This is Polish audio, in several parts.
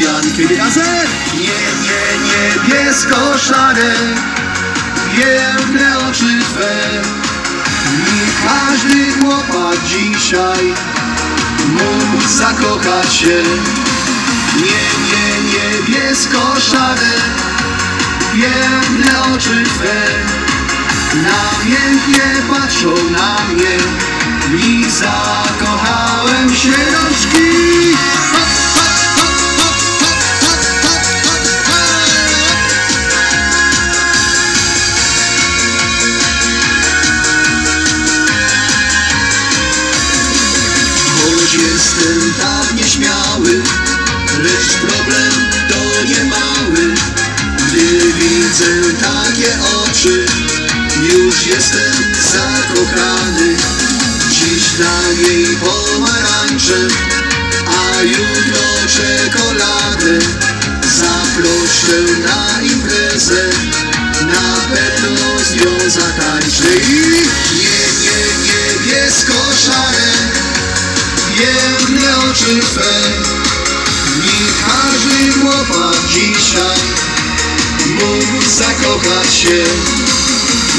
Razem Nie, nie, niebiesko-szare Piękne oczy Twe I każdy chłopak dzisiaj Mógł zakochać się. Nie, nie, niebiesko-szare Piękne oczy Twe Namiętnie patrzą na mnie I zakochałem się Hop, Jestem tak nieśmiały Lecz problem to nie mały. Gdy widzę takie oczy Już jestem zakochany. Dziś dla niej pomarańcze A jutro czekoladę. Zaproszę na imprezę Na pewno z nią zatańczę. I nie, nie, niebiesko-szare Piękne oczy Twe każdy chłopak dzisiaj Mógł zakochać się.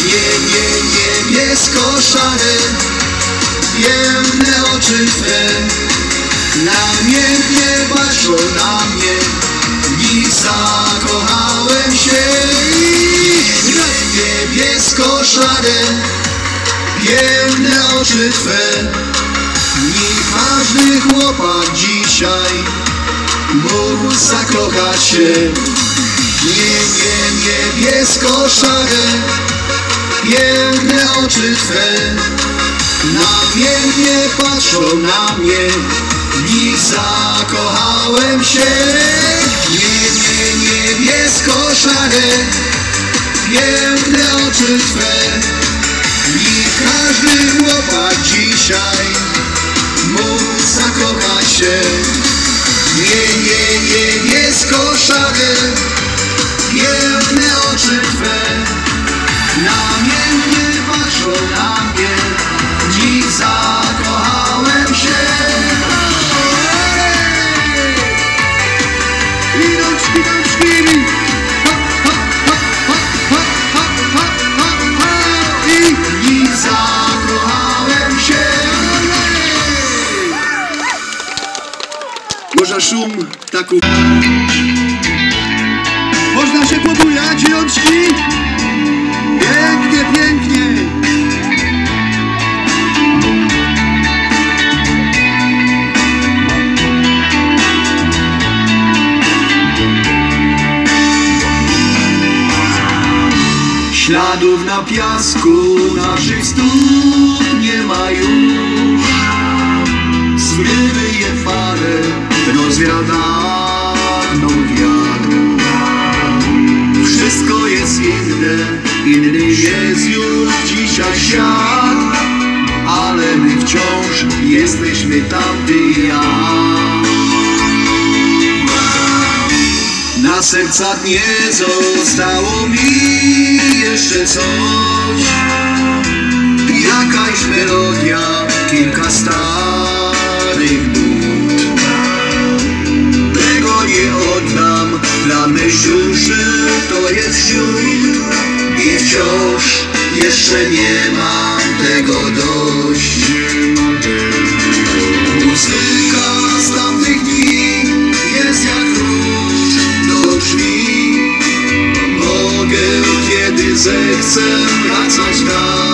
Nie, nie, niebiesko-szare Piękne oczy Twe Namiętnie patrzą na mnie I zakochałem się. Nie, niebiesko-szare Piękne oczy Twe każdy chłopak dzisiaj mógł zakochać się. Nie, nie, niebiesko-szare Piękne oczy Twe Namiętnie patrzą na mnie. I zakochałem się. Nie, nie, niebiesko-szare Piękne oczy Twe. I każdy chłopak dzisiaj mógł zakochać się. Nie, nie, niebiesko-szare Piękne oczy Twe. Namiętnie Można szum ptaków Można się pobujać, rączki Pięknie, pięknie. Śladów na piasku naszych stóp nie ma już Zmyły je fale rozwiadaną wiatr Wszystko jest inne, inny jest już dzisiaj świat. Ale my wciąż jesteśmy tamty i ja. Na sercach nie zostało mi jeszcze coś. Jakaś melodia, kilka starych jeszcze nie mam tego dość. Muzyka z tamtych dni jest jak klucz do drzwi. Mogę kiedy zechcę wracać tam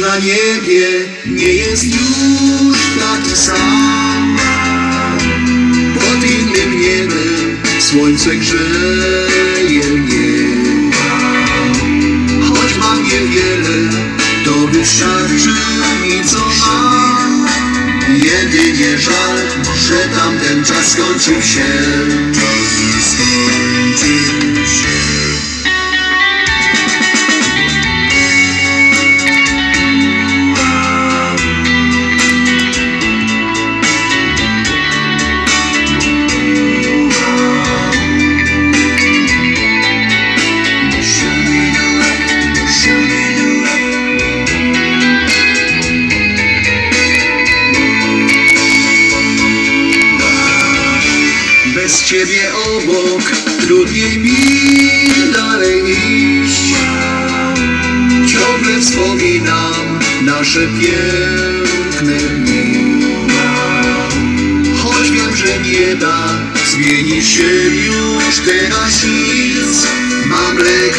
na niebie nie jest już taki sam. Pod innym niebem słońce grzeje mnie. Choć mam niewiele, to wystarczy mi co mam. Jedynie żal, że tamten czas skończył się nasze piękne dni Choć wiem, że nie da zmienić się już teraz nic. Mam lek,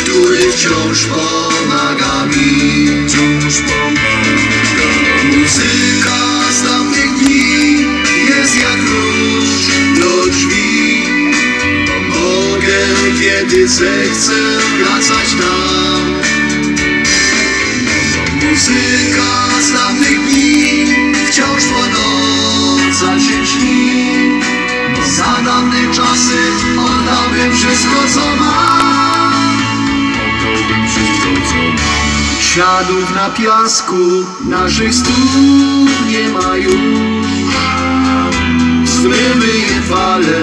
który wciąż pomaga mi. Wciąż pomaga. Muzyka z tamtych dni jest jak klucz do drzwi. Mogę kiedy zechcę wracać tam Muzyka z tamtych dni wciąż płonąca się śni Za dawne czasy oddałbym wszystko co mam. Oddałbym wszystko co mam. Śladów na piasku naszych stóp nie ma już. Zmyły je fale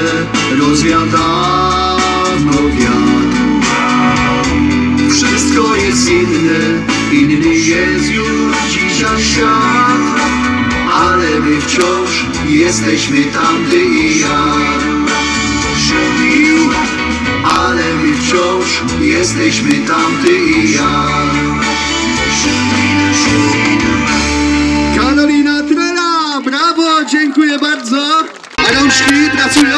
rozwiadano wiatr Wszystko jest inne, inny jest już dzisiaj świat Ale my wciąż jesteśmy tamty i ja Ale my wciąż jesteśmy tamty i ja Karolina Trela, brawo, dziękuję bardzo. A rączki pracują?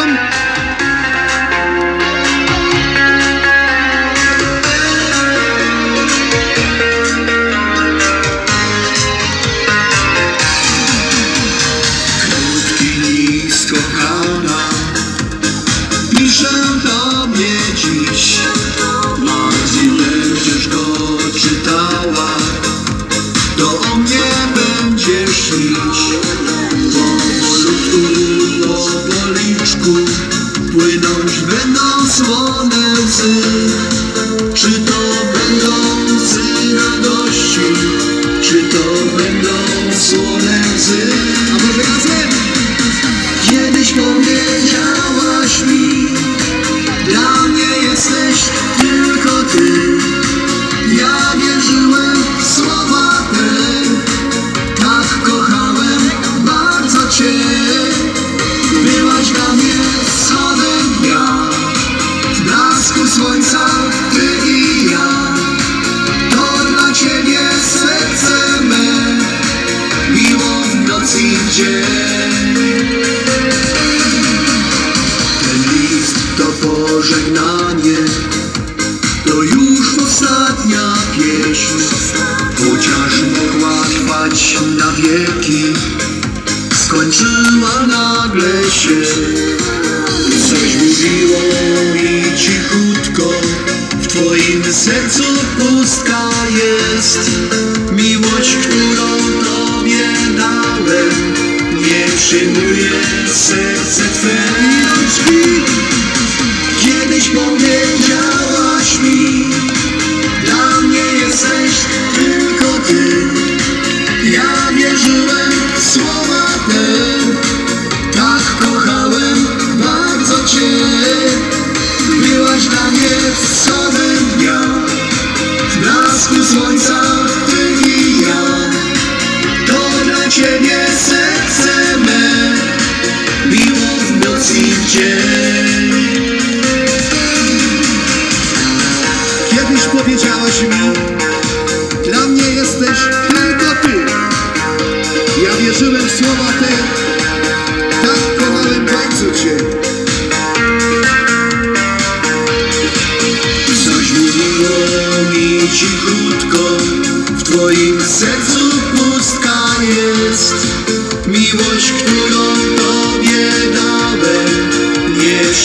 Na wieki Skończyła nagle się. Coś mówiło mi cichutko. W twoim sercu pustka jest. Miłość, którą tobie dałem Nie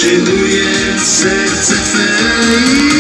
Przyjmuje serce twe